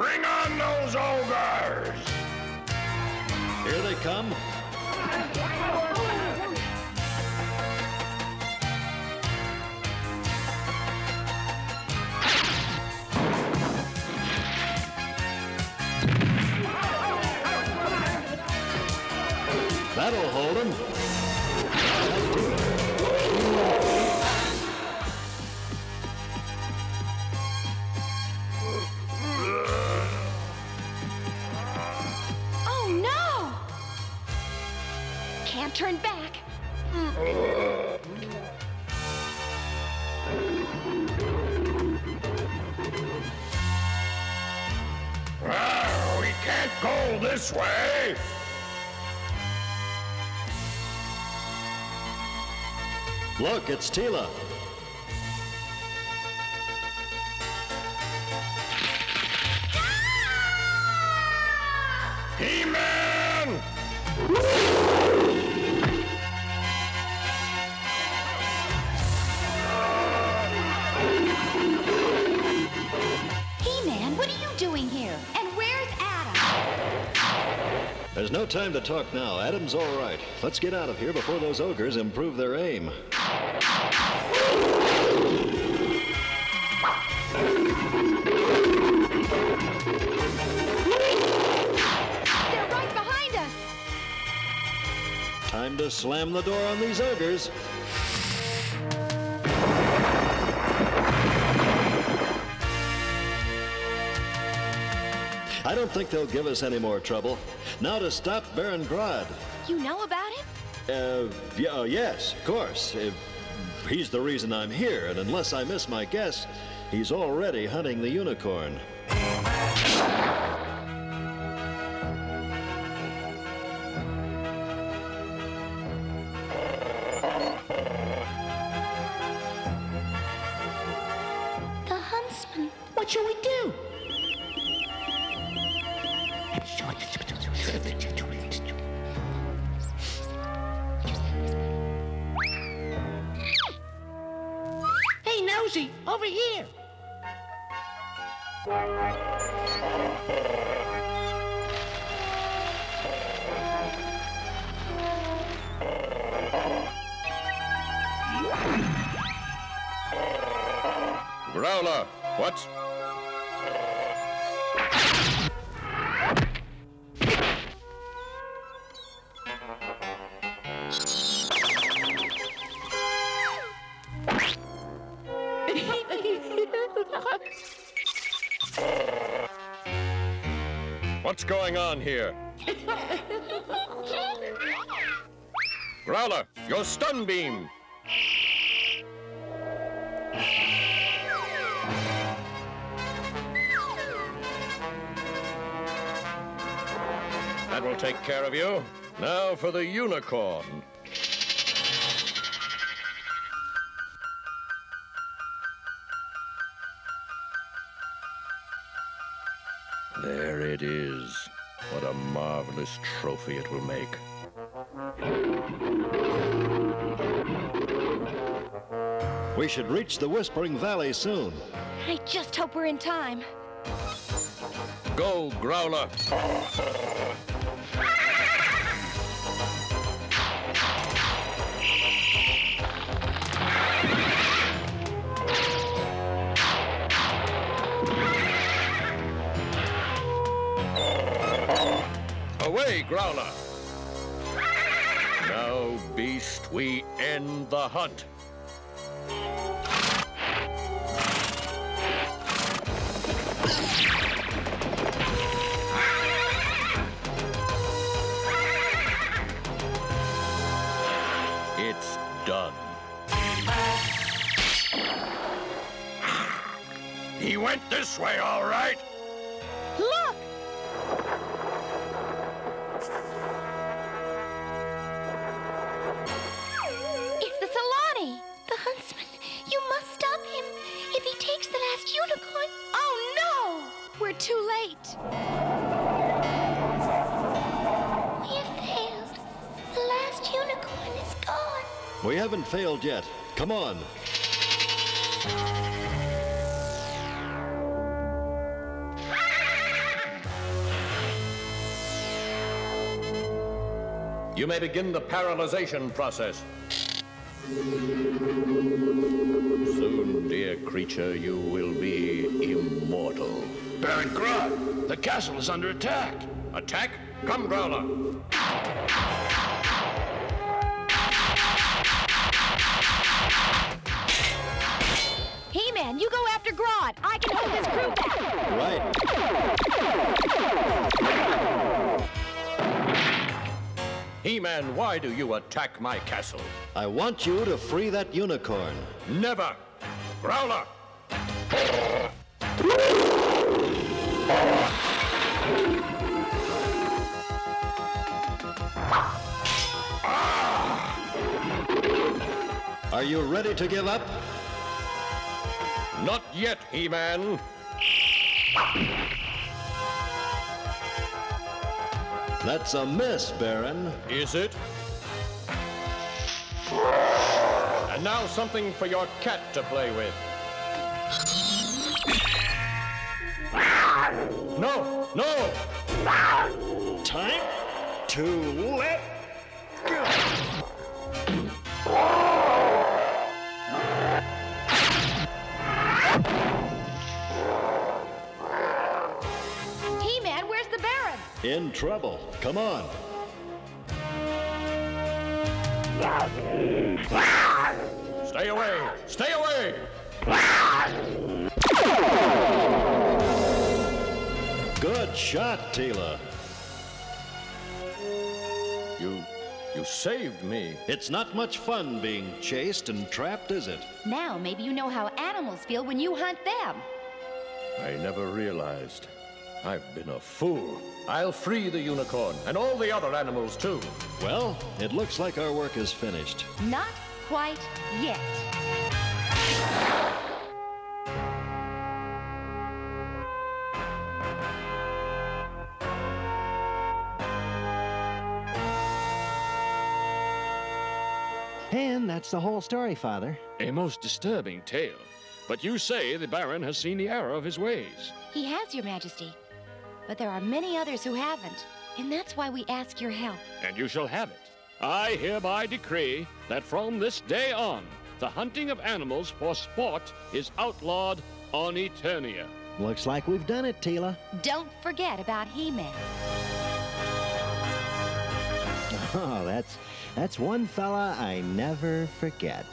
Bring on those ogres! Here they come. That'll hold him. Turn back. Ah, we can't go this way! Look, it's Teela. He-Man, what are you doing here? And where's Adam? There's no time to talk now. Adam's all right. Let's get out of here before those ogres improve their aim. They're right behind us. Time to slam the door on these ogres. I don't think they'll give us any more trouble. Now to stop Baron Grod. You know about him? Uh, yeah, oh, yes, of course. Uh, he's the reason I'm here, and unless I miss my guess, he's already hunting the unicorn. The huntsman. What shall we do? Over here. Growler, what? What's going on here? Growler, your stun beam! That will take care of you. Now for the unicorn. There it is. What a marvelous trophy it will make. We should reach the Whispering Valley soon. I just hope we're in time. Go, Growler. Away, Growler. Now, beast, we end the hunt. It's done. He went this way, all right. too late. We have failed. The last unicorn is gone. We haven't failed yet. Come on. You may begin the paralyzation process. Soon, dear creature, you will be immortal. Baron Grod, the castle is under attack. Attack? Come, Growler. He-Man, you go after Grod. I can hold his crew back. Right. He-Man, why do you attack my castle? I want you to free that unicorn. Never! Growler! Ah! Are you ready to give up? Not yet, He-Man. That's a miss, Baron. Is it? And now something for your cat to play with. No, no! Time to let go. He-Man, where's the Baron? In trouble. Come on. Stay away! Stay away! Good shot, Teela. You. you saved me. It's not much fun being chased and trapped, is it? Now maybe you know how animals feel when you hunt them. I never realized. I've been a fool. I'll free the unicorn and all the other animals too. Well, it looks like our work is finished. Not quite yet. And that's the whole story, Father. A most disturbing tale. But you say the Baron has seen the error of his ways. He has, Your Majesty. But there are many others who haven't. And that's why we ask your help. and you shall have it. I hereby decree that from this day on, the hunting of animals for sport is outlawed on Eternia. Looks like we've done it, Teela. Don't forget about He-Man. Oh, that's that's one fella I never forget.